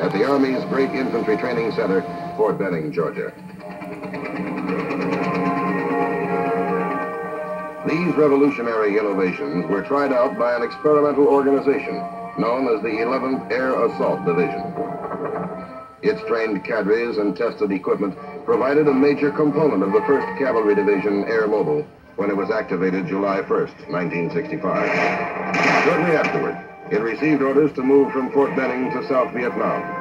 at the Army's great infantry training center, Fort Benning, Georgia. These revolutionary innovations were tried out by an experimental organization known as the 11th Air Assault Division. Its trained cadres and tested equipment provided a major component of the 1st Cavalry Division Air Mobile when it was activated July 1st, 1965. Shortly afterward, it received orders to move from Fort Benning to South Vietnam.